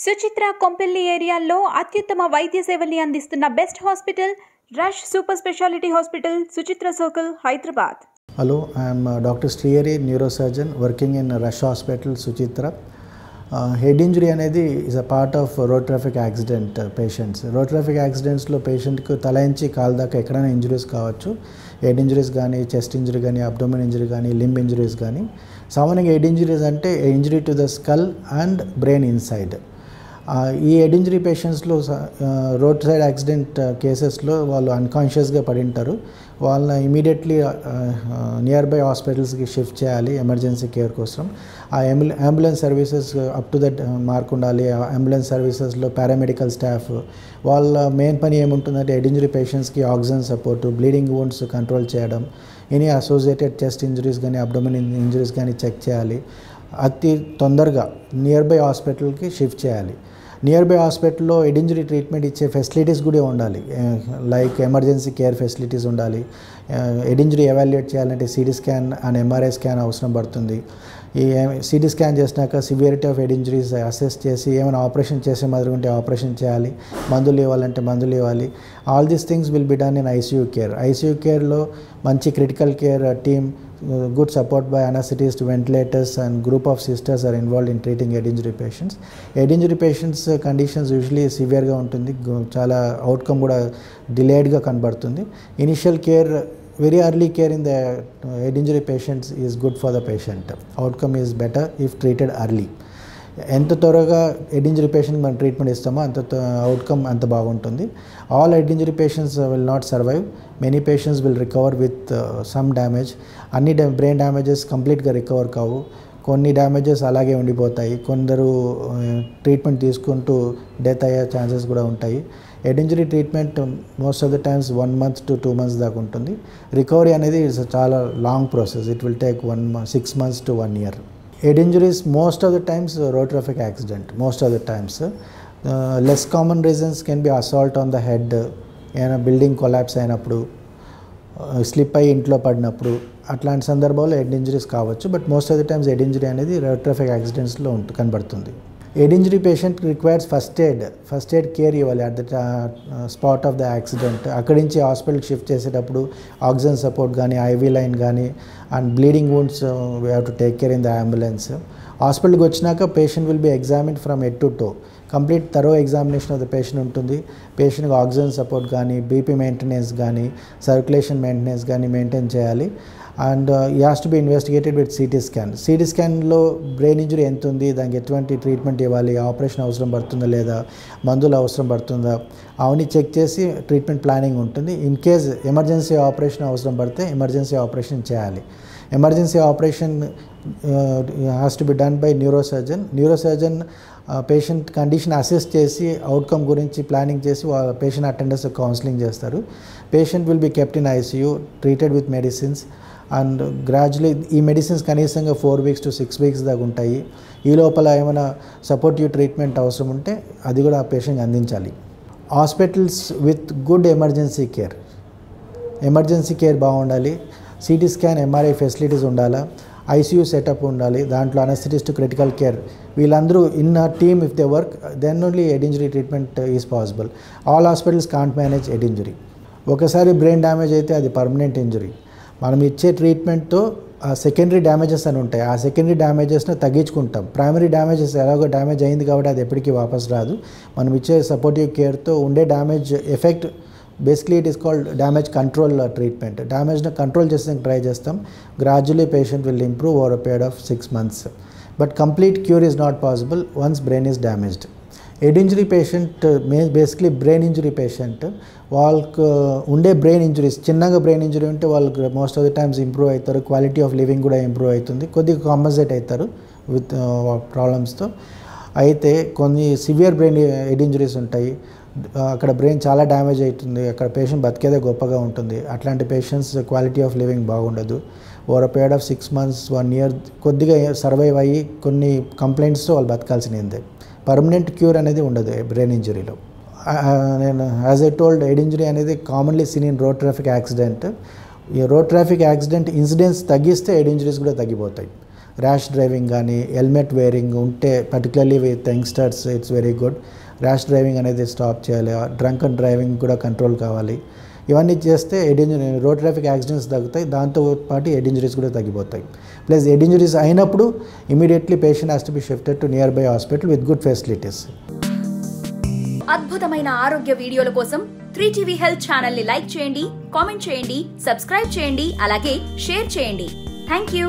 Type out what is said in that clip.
సుచిత్ర కొంపెల్లి ఏరియాల్లో అత్యుత్తమ వైద్య సేవల్ని అందిస్తున్న best hospital Rush super speciality hospital Suchitra circle Hyderabad. Hello I'm doctor Sriyari neurosurgeon working in Rush hospital Suchitra head injury అనేది is a part of road traffic accident patients road traffic యాక్సిడెంట్స్లో పేషెంట్కి తలయించి కాలు దాకా ఎక్కడైనా injuries కావచ్చు. Head injuries కానీ chest injury కానీ abdomen injury కానీ లింబ్ ఇంజరీస్ కానీ సామాన్యంగా హెడ్ ఇంజరీస్ అంటే injury to the skull and brain inside ఈ head injury పేషెంట్స్లో road side accident కేసెస్లో వాళ్ళు అన్కాన్షియస్గా పడి ఉంటారు వాళ్ళని ఇమీడియట్లీ నియర్ బై హాస్పిటల్స్కి షిఫ్ట్ చేయాలి ఎమర్జెన్సీ కేర్ కోసం. ఆ ambulance services up to that mark ఉండాలి. అంబులెన్స్ సర్వీసెస్లో పారామెడికల్ స్టాఫ్ వాళ్ళ మెయిన్ పని ఏముంటుందంటే హెడ్ ఇంజరీ పేషెంట్స్కి oxygen support bleeding wounds control చేయడం ఎనీ అసోసియేటెడ్ చెస్ట్ ఇంజరీస్ కానీ అబ్డోమెన్ ఇంజరీస్ కానీ చెక్ చేయాలి. అతి తొందరగా నియర్ బై హాస్పిటల్కి షిఫ్ట్ చేయాలి. నియర్ బై హాస్పిటల్లో హెడ్ ఇంజరీ ట్రీట్మెంట్ ఇచ్చే ఫెసిలిటీస్ కూడా ఉండాలి. లైక్ ఎమర్జెన్సీ కేర్ ఫెసిలిటీస్ ఉండాలి. హెడ్ ఇంజరీ ఎవాల్యుయేట్ చేయాలంటే CT scan and MRI scan అవసరం పడుతుంది. ఈ సిటీ స్కాన్ చేసినాక severity of head injuries assess చేసి ఏమైనా ఆపరేషన్ చేసే మాదిరి ఉంటే ఆపరేషన్ చేయాలి. మందులు ఇవ్వాలంటే మందులు ఇవ్వాలి. All these things will be done in ICU care ICU కేర్లో మంచి critical care team Uh, good support by anesthetists, ventilators, and group of sisters are involved in treating head injury patients. Head injury patients conditions usually సివియర్గా ఉంటుంది. చాలా outcome కూడా డిలేడ్గా కనబడుతుంది. Initial care very early care in the head injury patients is good for the patient outcome is better if treated early ఎంత త్వరగా head injury patient మనం treatment ఇస్తామో అంత అవుట్కమ్ అంత బాగుంటుంది. All head injury patients will not survive many patients will recover with some damage అన్ని brain damages కంప్లీట్గా recover కావు. కొన్ని డ్యామేజెస్ అలాగే ఉండిపోతాయి. కొందరు ట్రీట్మెంట్ తీసుకుంటూ డెత్ అయ్యే ఛాన్సెస్ కూడా ఉంటాయి. Head injury treatment most of the times one month to two months దాకా ఉంటుంది. రికవరీ అనేది ఇట్స్ చాలా long process it will take one six months to one year head injuries most of the times road traffic accident most of the times less common reasons can be assault on the head ఏమైనా building collapse అయినప్పుడు slip అయ్యి ఇంట్లో పడినప్పుడు అట్లాంటి సందర్భాల్లో head injuries కావచ్చు. But most of the times head injury అనేది road traffic యాక్సిడెంట్స్లో ఉంటుంది కనబడుతుంది. Head injury patient requires first aid first aid care ఇవ్వాలి at the spot of the accident. అక్కడి నుంచి హాస్పిటల్కి షిఫ్ట్ చేసేటప్పుడు ఆక్సిజన్ సపోర్ట్ కానీ ఐవీ లైన్ కానీ and bleeding wounds we have to take care in the ambulance హాస్పిటల్కి వచ్చినాక patient will be examine from head to toe. Complete thorough examination of the patient ఉంటుంది. పేషెంట్కి ఆక్సిజన్ సపోర్ట్ కానీ BP maintenance కానీ circulation maintenance కానీ maintain చేయాలి. And ఈ has to be investigated with CT scan CT స్కాన్లో brain injury ఎంత ఉంది? దానికి ఎటువంటి ట్రీట్మెంట్ ఇవ్వాలి? ఆపరేషన్ అవసరం పడుతుందా లేదా? మందులు అవసరం పడుతుందా? అవన్నీ చెక్ చేసి ట్రీట్మెంట్ ప్లానింగ్ ఉంటుంది. ఇన్ కేస్ ఎమర్జెన్సీ ఆపరేషన్ అవసరం పడితే ఎమర్జెన్సీ ఆపరేషన్ చేయాలి. Emergency operation has to be done by neurosurgeon neurosurgeon patient condition assess చేసి అవుట్కమ్ గురించి ప్లానింగ్ చేసి పేషెంట్ అటెండర్స్ కౌన్సిలింగ్ చేస్తారు. Patient will be kept in ICU treated with medicines and gradually ఈ medicines కనీసంగా four weeks to six weeks దాకా ఉంటాయి. ఈ లోపల ఏమైనా సపోర్టివ్ ట్రీట్మెంట్ అవసరం ఉంటే అది కూడా ఆ పేషెంట్ అందించాలి. Hospitals with good emergency care emergency care బాగుండాలి. సిటీ స్కాన్ ఎంఆర్ఐ ఫెసిలిటీస్ ఉండాలా. ఐసీయూ సెటప్ ఉండాలి. దాంట్లో అనస్థిటిస్ట్ క్రిటికల్ కేర్ వీళ్ళందరూ in a team if they work then only head injury treatment is possible all hospitals can't manage head injury ఒకసారి brain damage అయితే అది permanent injury మనం ఇచ్చే ట్రీట్మెంట్తో ఆ సెకండరీ డ్యామేజెస్ అని ఉంటాయి. ఆ సెకండరీ డ్యామేజెస్ని తగ్గించుకుంటాం. ప్రైమరీ డ్యామేజెస్ ఎలాగో డ్యామేజ్ అయింది కాబట్టి అది ఎప్పటికీ వాపస్ రాదు. మనం ఇచ్చే సపోర్టివ్ కేర్తో ఉండే damage effect basically it is called damage control treatment డ్యామేజ్ని control చేసేందుకు ట్రై చేస్తాం. Gradually patient will improve over a period of six months but complete cure is not possible once brain is damaged head injury patient may basically brain injury patient వాళ్ళకు uh, ఉండే brain injuries చిన్నగా brain injury ఉంటే వాళ్ళకి most of the times improve అవుతారు. Quality of living కూడా improve అవుతుంది. కొద్దిగా compensate అవుతారు uh, విత్ ప్రాబ్లమ్స్తో అయితే కొన్ని సివియర్ బ్రెయిన్ హెడ్ ఇంజరీస్ ఉంటాయి. Uh, అక్కడ బ్రెయిన్ చాలా డ్యామేజ్ అవుతుంది. అక్కడ పేషెంట్ బతికేదే గొప్పగా ఉంటుంది. అట్లాంటి పేషెంట్స్ క్వాలిటీ ఆఫ్ లివింగ్ బాగుండదు. Over period of six months one year కొద్దిగా సర్వైవ్ అయ్యి కొన్ని కంప్లైంట్స్తో వాళ్ళు బతకాల్సిందే పర్మనెంట్ క్యూర్ అనేది ఉండదు బ్రెయిన్ ఇంజరీలో. నేను as I told head injury అనేది commonly seen in road traffic accident. ఈ రోడ్ ట్రాఫిక్ యాక్సిడెంట్ ఇన్సిడెంట్స్ తగ్గిస్తే హెడ్ ఇంజరీస్ కూడా తగ్గిపోతాయి. ర్యాష్ డ్రైవింగ్ కానీ హెల్మెట్ వేరింగ్ ఉంటే particularly with youngsters it's very good rash driving అనేది స్టాప్ చేయాలి. డ్రంక్ అండ్ డ్రైవింగ్ కూడా కంట్రోల్ కావాలి. ఇవన్నీ చేస్తే head injury road traffic accidents తగ్గుతాయి. దాంతో పాటు హెడ్ ఇంజరీస్ కూడా తగ్గిపోతాయి. ప్లస్ హెడ్ ఇంజరీస్ అయినప్పుడు immediately patient has to be shifted to nearby hospital with good facilities అద్భుతమైన ఆరోగ్య వీడియోల కోసం త్రీ టీవీ హెల్త్ ఛానల్ని లైక్ చేయండి కామెంట్ చేయండి సబ్స్క్రైబ్ చేయండి అలాగే షేర్ చేయండి. Thank you